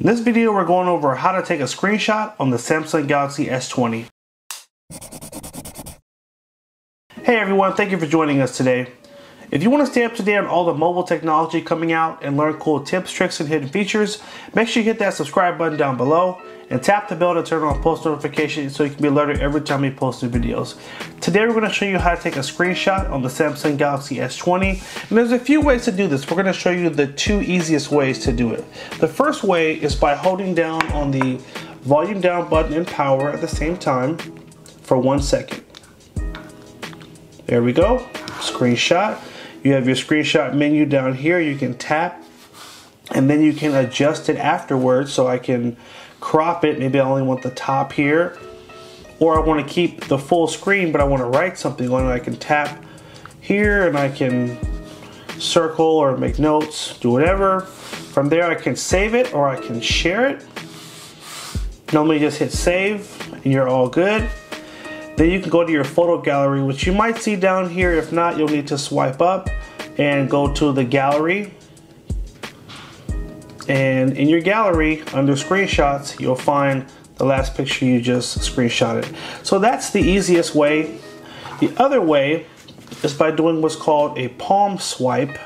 In this video, we're going over how to take a screenshot on the Samsung Galaxy S20. Hey everyone, thank you for joining us today. If you want to stay up to date on all the mobile technology coming out and learn cool tips, tricks, and hidden features, make sure you hit that subscribe button down below and tap the bell to turn on post notifications so you can be alerted every time we post new videos. Today we're going to show you how to take a screenshot on the Samsung Galaxy S20 and there's a few ways to do this. We're going to show you the two easiest ways to do it. The first way is by holding down on the volume down button and power at the same time for one second. There we go, screenshot. You have your screenshot menu down here. You can tap and then you can adjust it afterwards. So I can crop it. Maybe I only want the top here or I want to keep the full screen, but I want to write something on it. I can tap here and I can circle or make notes, do whatever. From there, I can save it or I can share it. Normally just hit save and you're all good. Then you can go to your photo gallery, which you might see down here. If not, you'll need to swipe up and go to the gallery. And in your gallery, under screenshots, you'll find the last picture you just screenshotted. So that's the easiest way. The other way is by doing what's called a palm swipe.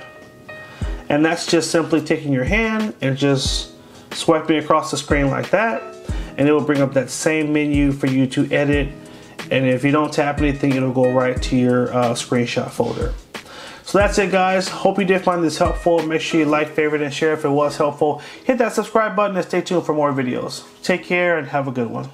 And that's just simply taking your hand and just swiping across the screen like that. And it will bring up that same menu for you to edit and if you don't tap anything, it'll go right to your uh, screenshot folder. So that's it guys. Hope you did find this helpful. Make sure you like, favorite, and share if it was helpful. Hit that subscribe button and stay tuned for more videos. Take care and have a good one.